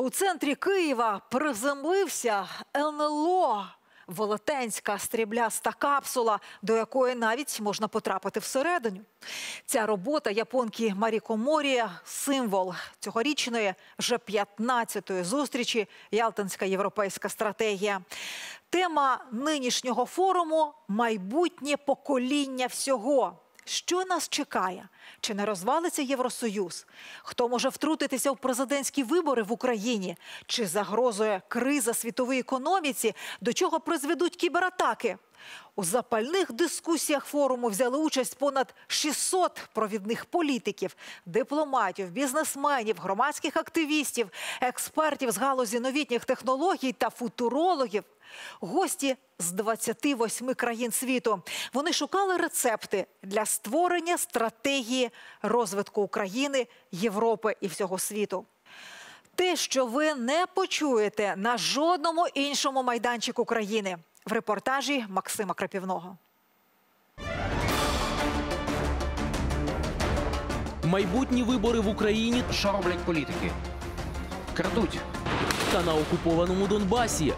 У центрі Києва приземлився НЛО. Велетенська стрібляста капсула, до якої навіть можна потрапити всередину. Ця робота японки Маріко Морія – символ цьогорічної вже 15-ї зустрічі Ялтинська європейська стратегія. Тема нинішнього форуму – майбутнє покоління всього. Що нас чекає? Чи не розвалиться Євросоюз? Хто може втрутитися в президентські вибори в Україні? Чи загрозує криза світовій економіці? До чого призведуть кібератаки? У запальних дискусіях форуму взяли участь понад 600 провідних політиків, дипломатів, бізнесменів, громадських активістів, експертів з галузі новітніх технологій та футурологів. Гості з 28 країн світу. Вони шукали рецепти для створення стратегії розвитку України, Європи і всього світу. Те, що ви не почуєте на жодному іншому майданчику країни. В репортажі Максима Крапівного. Майбутні вибори в Україні Що роблять політики? Крадуть. та на окупованому Донбасі.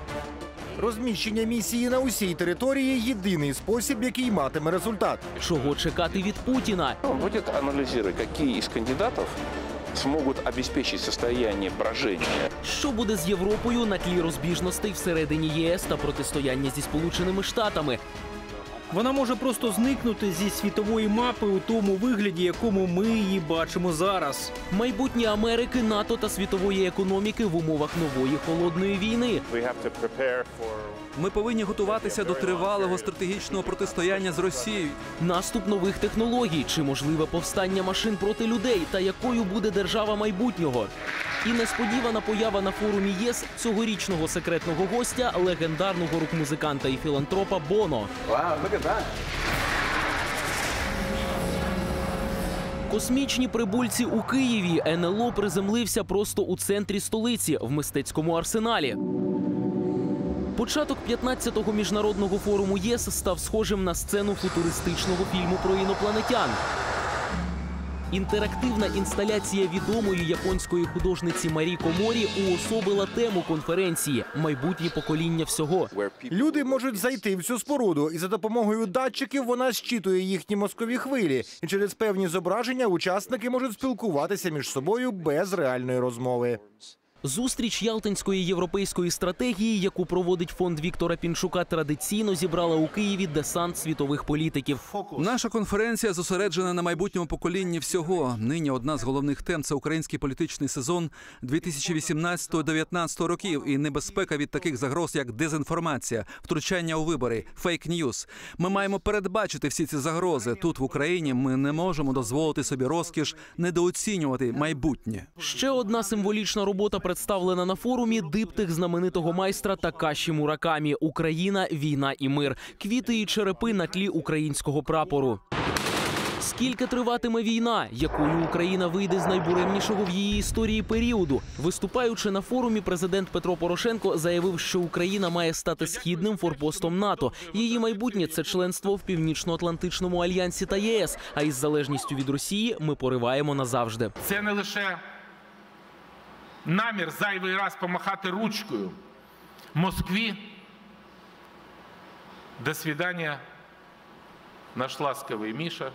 Розміщення місії на усій території єдиний спосіб, який матиме результат. Чого чекати від Путіна? Он будет анализировать, какие из кандидатов смогут обеспечить состояние брожения. Що буде з Європою на тлі розбіжностей всередині ЄС та протистояння зі Сполученими Штатами? Вона може просто зникнути зі світової мапи у тому вигляді, якому ми її бачимо зараз. Майбутнє Америки, НАТО та світової економіки в умовах нової холодної війни. Ми повинні готуватися до тривалого стратегічного протистояння з Росією. Наступ нових технологій чи можливе повстання машин проти людей та якою буде держава майбутнього. І несподівана поява на форумі ЄС цьогорічного секретного гостя, легендарного рок-музиканта і філантропа Боно. Космічні прибульці у Києві НЛО приземлився просто у центрі столиці в мистецькому арсеналі. Початок 15-го міжнародного форуму ЄС став схожим на сцену футуристичного фільму про інопланетян. Інтерактивна інсталяція відомої японської художниці Марі Коморі уособила тему конференції Майбутнє покоління всього. Люди можуть зайти в цю споруду, і за допомогою датчиків вона щитує їхні мозкові хвилі. І через певні зображення учасники можуть спілкуватися між собою без реальної розмови. Зустріч Ялтинської європейської стратегії, яку проводить фонд Віктора Пінчука, традиційно зібрала у Києві десант світових політиків. Наша конференція зосереджена на майбутньому поколінні всього. Нині одна з головних тем це український політичний сезон 2018-2019 років і небезпека від таких загроз, як дезінформація, втручання у вибори, фейк-ньюс. Ми маємо передбачити всі ці загрози. Тут в Україні ми не можемо дозволити собі розкіш недооцінювати майбутнє. Ще одна символічна робота представлена на форумі диптих знаменитого майстра Такаші Муракамі Україна, війна і мир. Квіти і черепи на тлі українського прапору. Скільки триватиме війна, якою Україна вийде з найбуремнішого в її історії періоду? Виступаючи на форумі, президент Петро Порошенко заявив, що Україна має стати східним форпостом НАТО. Її майбутнє це членство в Північно-Атлантичному альянсі та ЄС. А із залежністю від Росії ми пориваємо назавжди. Це не лише намір зайвий раз помахати ручкою Москві. До свидания, наш ласковый Миша.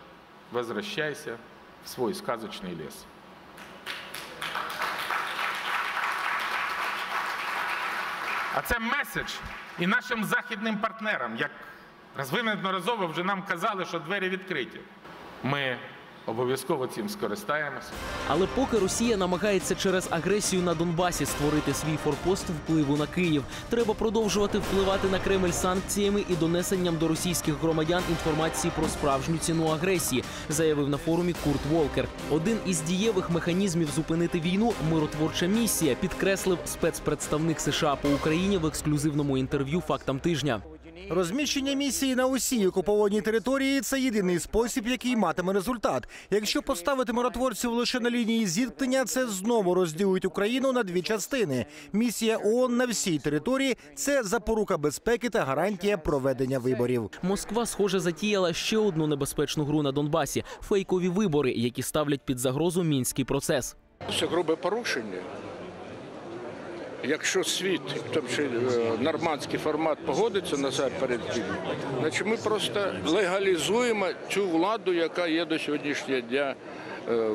Возвращайся в свой сказочный лес. А це меседж і нашим західним партнерам, як неодноразово вже нам казали, що двері відкриті. Ми обов'язково цим скористаємося. Але поки Росія намагається через агресію на Донбасі створити свій форпост впливу на Київ, треба продовжувати впливати на Кремль санкціями і донесенням до російських громадян інформації про справжню ціну агресії, заявив на форумі Курт Волкер. Один із дієвих механізмів зупинити війну миротворча місія, підкреслив спецпредставник США по Україні в ексклюзивному інтерв'ю фактам тижня. Розміщення місії на усій окупованій території це єдиний спосіб, який матиме результат. Якщо поставити миротворців лише на лінії зіткнення, це знову розділить Україну на дві частини. Місія ООН на всій території це запорука безпеки та гарантія проведення виборів. Москва, схоже, затіяла ще одну небезпечну гру на Донбасі фейкові вибори, які ставлять під загрозу мінський процес. Це грубе порушення. Якщо світ, тобто е, нормандський формат погодиться насамперед, значить ми просто легалізуємо цю владу, яка є до сьогоднішнього дня е,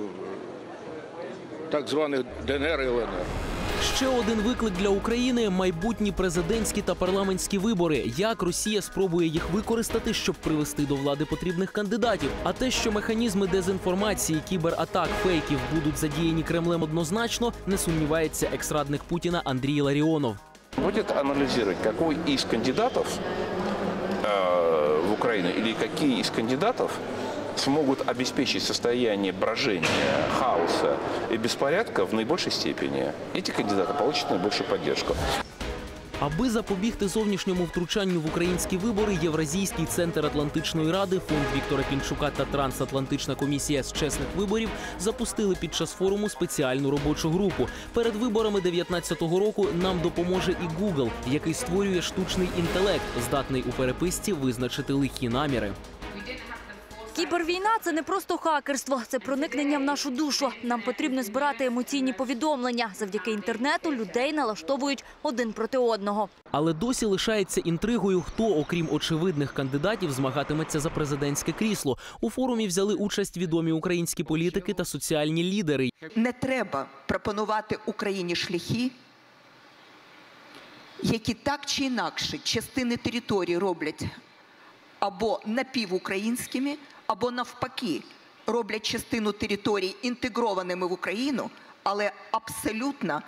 так званих ДНР і ЛНР. Ще один виклик для України майбутні президентські та парламентські вибори. Як Росія спробує їх використати, щоб привести до влади потрібних кандидатів? А те, що механізми дезінформації, кібератак, фейків будуть задіяні Кремлем однозначно, не сумнівається екс-радник Путіна Андрій Ларіонов. Будет анализировать, какой из кандидатов э, в Украину или какие из кандидатов смогут обеспечить состояние брожения, хаоса и беспорядка в наибольшей степени. Эти кандидаты получат наибольшую поддержку. Аби запобігти зовнішньому втручанню в українські вибори, Євразійський центр Атлантичної ради, фонд Віктора Пінчука та Трансатлантична комісія з чесних виборів запустили під час форуму спеціальну робочу групу. Перед виборами 2019 року нам допоможе і Google, який створює штучний інтелект, здатний у переписці визначити лихі наміри. Кібервійна це не просто хакерство, це проникнення в нашу душу. Нам потрібно збирати емоційні повідомлення. Завдяки інтернету людей налаштовують один проти одного. Але досі лишається інтригою, хто, окрім очевидних кандидатів, змагатиметься за президентське крісло. У форумі взяли участь відомі українські політики та соціальні лідери. Не треба пропонувати Україні шляхи, які так чи інакше частини території роблять або напівукраїнськими, або навпаки роблять частину територій інтегрованими в Україну, але абсолютно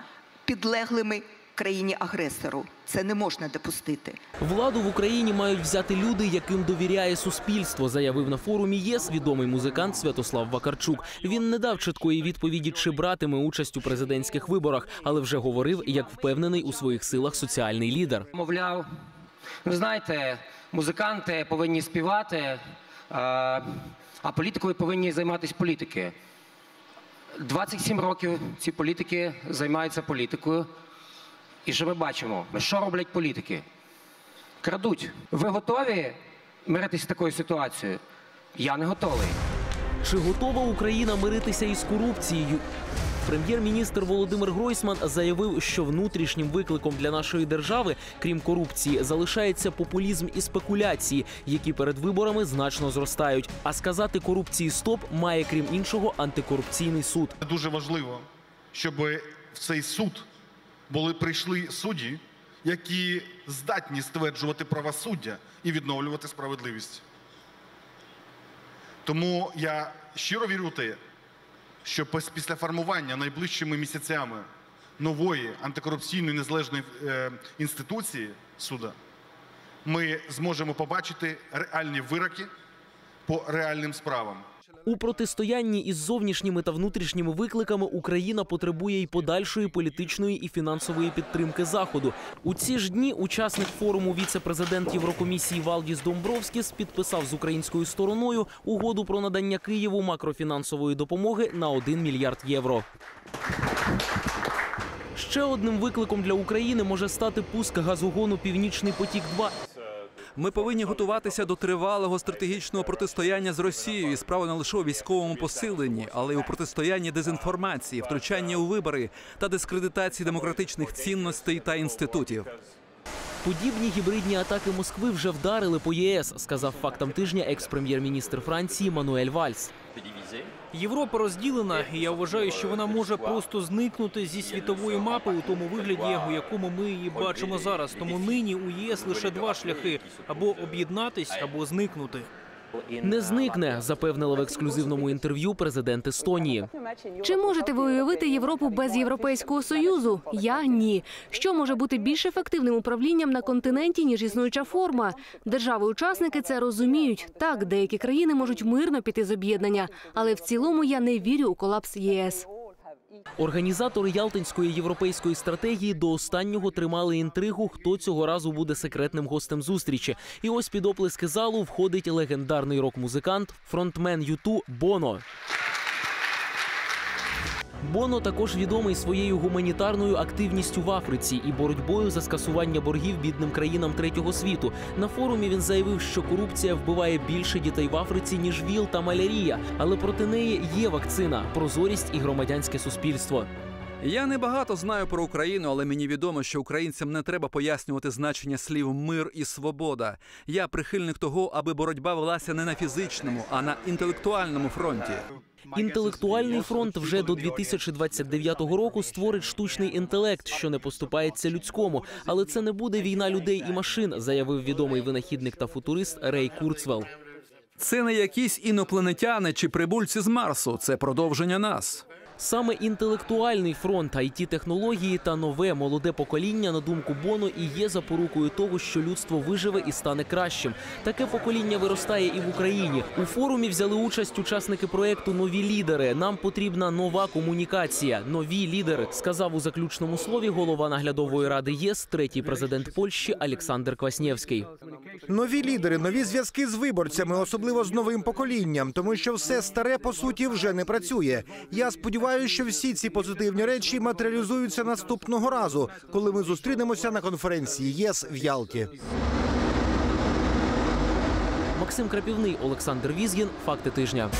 підлеглими країні-агресору. Це не можна допустити. Владу в Україні мають взяти люди, яким довіряє суспільство, заявив на форумі ЄС відомий музикант Святослав Вакарчук. Він не дав чіткої відповіді, чи братиме участь у президентських виборах, але вже говорив, як впевнений у своїх силах соціальний лідер. Мовляв, ви знаєте, музиканти повинні співати, а, політикою повинні займатися політики. 27 років ці політики займаються політикою. І що ми бачимо? Що роблять політики? Крадуть. Ви готові миритися з такою ситуацією? Я не готовий. Чи готова Україна миритися із корупцією? Прем'єр-міністр Володимир Гройсман заявив, що внутрішнім викликом для нашої держави, крім корупції, залишається популізм і спекуляції, які перед виборами значно зростають. А сказати корупції стоп має крім іншого антикорупційний суд. Дуже важливо, щоб в цей суд були прийшли судді, які здатні стверджувати правосуддя і відновлювати справедливість. Тому я щиро вірю в те, що після формування найближчими місяцями нової антикорупційної незалежної е, інституції суда ми зможемо побачити реальні вироки по реальним справам. У протистоянні із зовнішніми та внутрішніми викликами Україна потребує й подальшої політичної і фінансової підтримки заходу. У ці ж дні учасник форуму віце-президент Єврокомісії Валдіс Домбровскіс підписав з українською стороною угоду про надання Києву макрофінансової допомоги на 1 мільярд євро. Ще одним викликом для України може стати пуск газогону Північний потік 2 Ми повинні готуватися до тривалого стратегічного протистояння з Росією. І справа не лише у військовому посиленні, але й у протистоянні дезінформації, втручання у вибори та дискредитації демократичних цінностей та інститутів. Подібні гібридні атаки Москви вже вдарили по ЄС, сказав фактам тижня екс-прем'єр-міністр Франції Мануель Вальс. Європа розділена, і я вважаю, що вона може просто зникнути зі світової мапи у тому вигляді, у якому ми її бачимо зараз. Тому нині у ЄС лише два шляхи: або об'єднатись, або зникнути. Не зникне, запевнила в ексклюзивному інтерв'ю президент Естонії. Чи можете ви уявити Європу без Європейського союзу? Я ні. Що може бути більш ефективним управлінням на континенті ніж існуюча форма? Держави-учасники це розуміють. Так, деякі країни можуть мирно піти з об'єднання, але в цілому я не вірю у колапс ЄС. Організатори Ялтинської європейської стратегії до останнього тримали інтригу, хто цього разу буде секретним гостем зустрічі. І ось під оплески залу входить легендарний рок-музикант, фронтмен Юту Боно. Боно також відомий своєю гуманітарною активністю в Африці і боротьбою за скасування боргів бідним країнам третього світу. На форумі він заявив, що корупція вбиває більше дітей в Африці ніж ВІЛ та малярія, але проти неї є вакцина, прозорість і громадянське суспільство. Я не багато знаю про Україну, але мені відомо, що українцям не треба пояснювати значення слів мир і свобода. Я прихильник того, аби боротьба велася не на фізичному, а на інтелектуальному фронті. Інтелектуальний фронт вже до 2029 року створить штучний інтелект, що не поступається людському. Але це не буде війна людей і машин, заявив відомий винахідник та футурист Рей Курцвелл. Це не якісь інопланетяни чи прибульці з Марсу, це продовження нас. Саме інтелектуальний фронт, it технології та нове молоде покоління, на думку Боно, і є запорукою того, що людство виживе і стане кращим. Таке покоління виростає і в Україні. У форумі взяли участь учасники проекту Нові лідери. Нам потрібна нова комунікація. Нові лідери сказав у заключному слові голова наглядової ради ЄС, третій президент Польщі Олександр Кваснєвський. Нові лідери, нові зв'язки з виборцями, особливо з новим поколінням, тому що все старе по суті вже не працює. Я сподіваюся, що всі ці позитивні речі матеріалізуються наступного разу, коли ми зустрінемося на конференції ЄС в Ялті. Максим Крапівний, Олександр Візгін. Факти тижня.